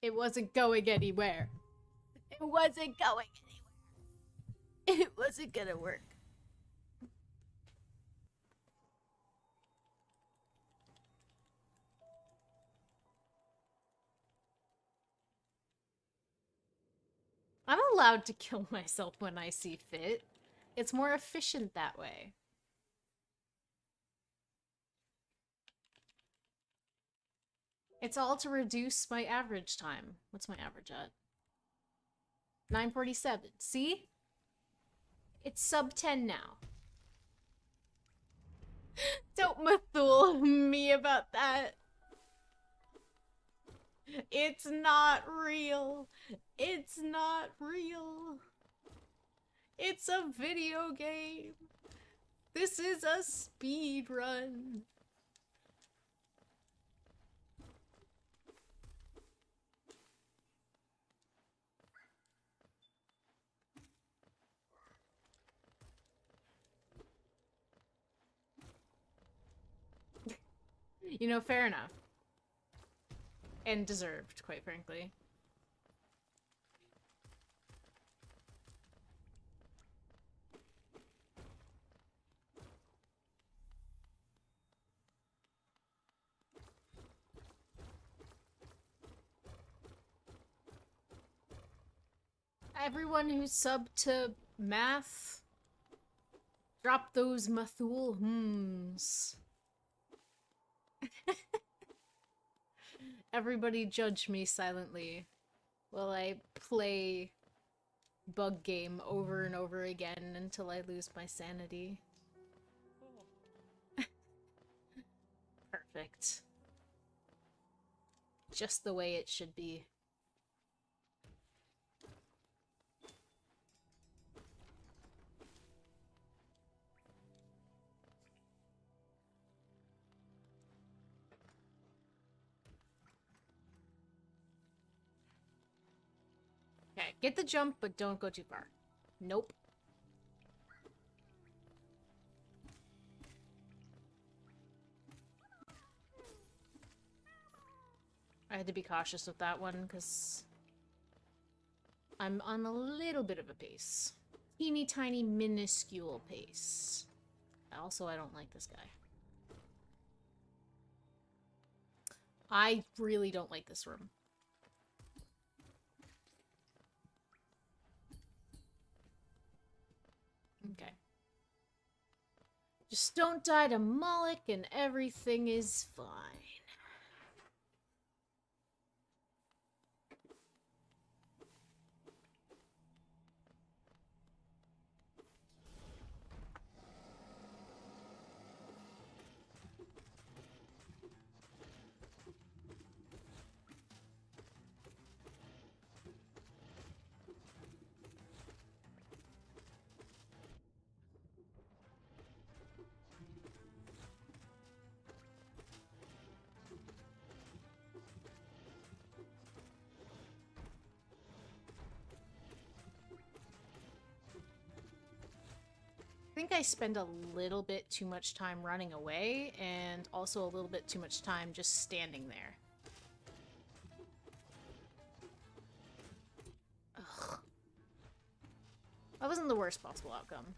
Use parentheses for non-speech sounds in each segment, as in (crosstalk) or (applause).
It wasn't going anywhere. It wasn't going anywhere. It wasn't gonna work. I'm allowed to kill (laughs) myself when I see fit. It's more efficient that way. It's all to reduce my average time. What's my average at? 947. See? It's sub 10 now. (laughs) Don't mathul me about that. It's not real. It's not real. It's a video game. This is a speed run. You know, fair enough. And deserved, quite frankly. Everyone who's sub to math, drop those mathul hmms. Everybody judge me silently while I play bug game over and over again until I lose my sanity. Perfect. Just the way it should be. Okay, get the jump, but don't go too far. Nope. I had to be cautious with that one, because I'm on a little bit of a pace. Teeny tiny minuscule pace. Also, I don't like this guy. I really don't like this room. Just don't die to Mawlek and everything is fine. Think I spend a little bit too much time running away and also a little bit too much time just standing there. Ugh. That wasn't the worst possible outcome.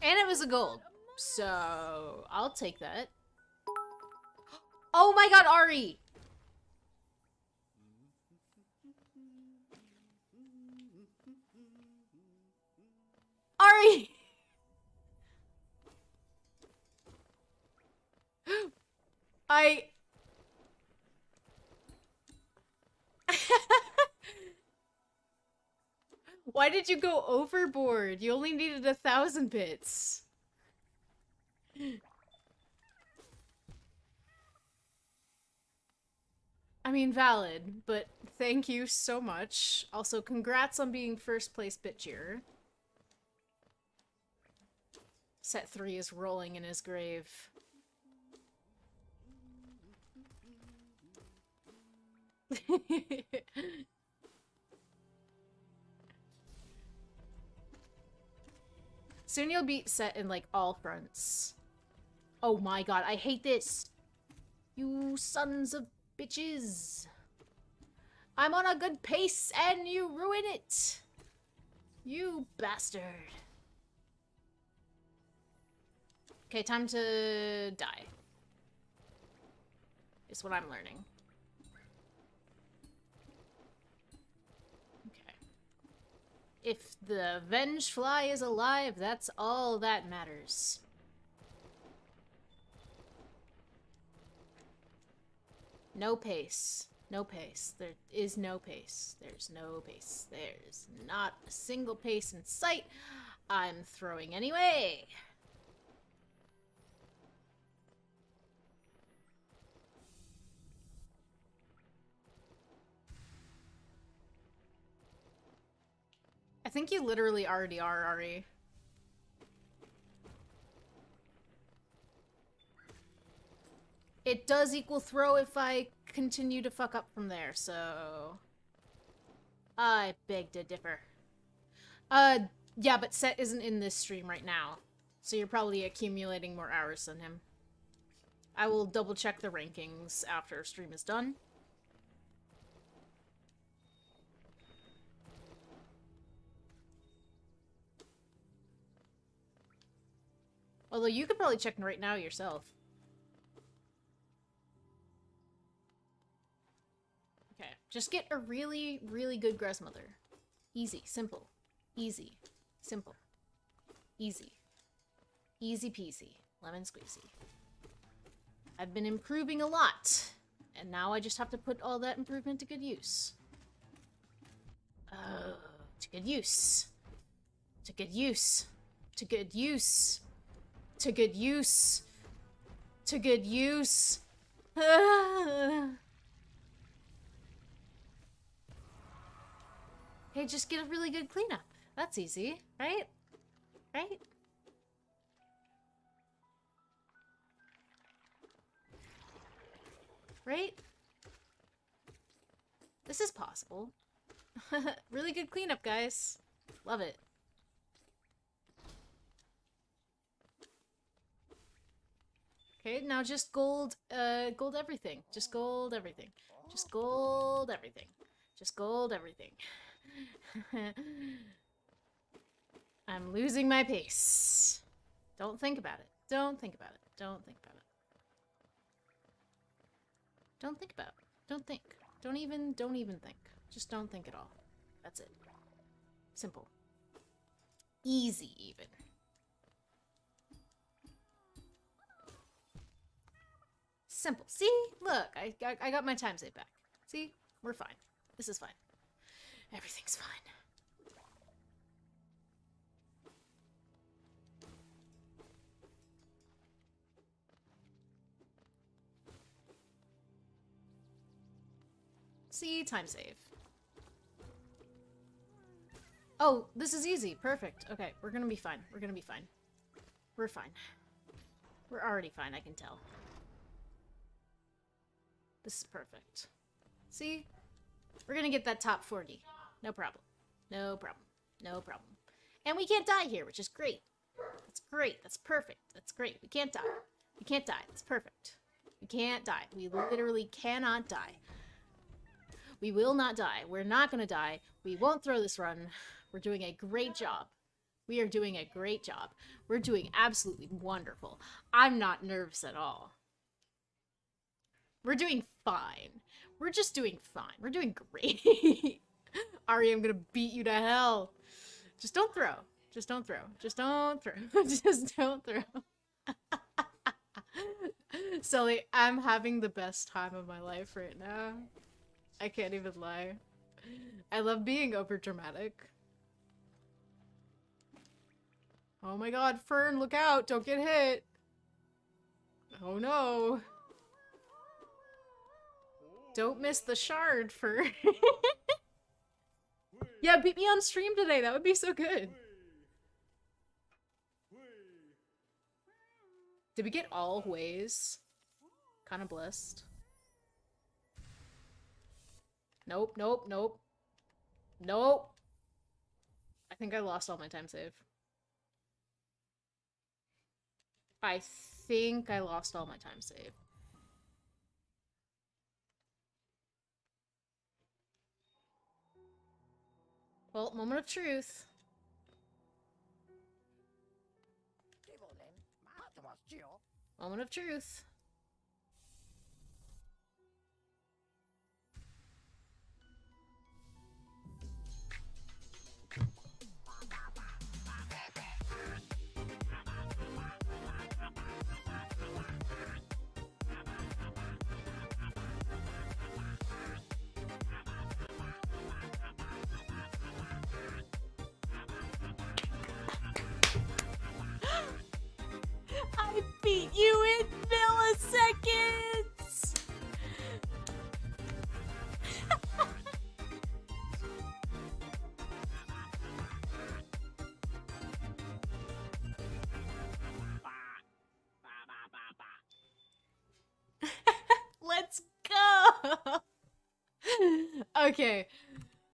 And it was a gold. So, I'll take that. Oh my god, Ari! Ari! (gasps) I... (laughs) Why did you go overboard? You only needed a thousand bits. I mean, valid, but thank you so much. Also, congrats on being first place bitchier. Set 3 is rolling in his grave. (laughs) Soon you'll be set in, like, all fronts. Oh my god, I hate this! You sons of bitches! I'm on a good pace and you ruin it! You bastard. Okay, time to die. Is what I'm learning. Okay. If the Vengefly is alive, that's all that matters. No pace. No pace. There is no pace. There's no pace. There's not a single pace in sight. I'm throwing anyway. I think you literally already are, Ari. It does equal throw if I continue to fuck up from there, so... I beg to differ. Uh, yeah, but Set isn't in this stream right now, so you're probably accumulating more hours than him. I will double check the rankings after stream is done. Although you could probably check right now yourself. Just get a really, really good Gruz Mother. Easy, simple, easy, simple, easy, easy peasy, lemon squeezy. I've been improving a lot, and now I just have to put all that improvement to good use. Oh, to good use. To good use. To good use. To good use. To good use. (laughs) Hey, just get a really good cleanup. That's easy, right? Right? Right? This is possible. (laughs) really good cleanup, guys. Love it. Okay, now just gold, uh, gold everything. Just gold everything. Just gold everything. Just gold everything. (laughs) I'm losing my pace. Don't think about it. Don't think about it. Don't think about it. Don't think about it. Don't think. Don't even, don't even think. Just don't think at all. That's it. Simple. Easy, even. Simple. See? Look, I, I, I got my time saved back. See? We're fine. This is fine. Everything's fine. See? Time save. Oh, this is easy. Perfect. Okay, we're gonna be fine. We're gonna be fine. We're fine. We're already fine, I can tell. This is perfect. See? We're gonna get that top 40. No problem. No problem. No problem. And we can't die here, which is great. That's great. That's perfect. That's great. We can't die. We can't die. That's perfect. We can't die. We literally cannot die. We will not die. We're not gonna die. We won't throw this run. We're doing a great job. We are doing a great job. We're doing absolutely wonderful. I'm not nervous at all. We're doing fine. We're just doing fine. We're doing (laughs) great. Ari, I'm gonna beat you to hell. Just don't throw. Just don't throw. Just don't throw. (laughs) just don't throw. (laughs) Sully, I'm having the best time of my life right now. I can't even lie. I love being over dramatic. Oh my god, Fern, look out! Don't get hit! Oh no! Don't miss the shard, Fern. (laughs) yeah, beat me on stream today. That would be so good. Did we get all ways? Kind of blessed. Nope, nope, nope. Nope. I think I lost all my time save. I think I lost all my time save. Well, moment of truth. Moment of truth. Okay,